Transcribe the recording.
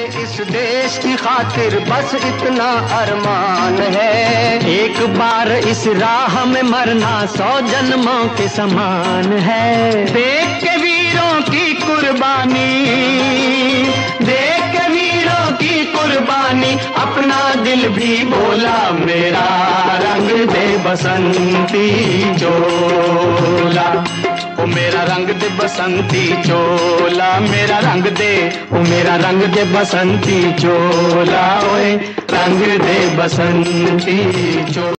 इस देश की खातिर बस इतना अरमान है। एक बार इस राह में मरना सौ जन्मों के समान है। देख के वीरों की कुर्बानी, देख के वीरों की कुर्बानी, अपना दिल भी बोला मेरा, रंग दे बसंती। मेरा रंग दे बसंती चोला, मेरा रंग दे, ओ मेरा रंग दे बसंती चोला, ओए रंग दे बसंती चोला।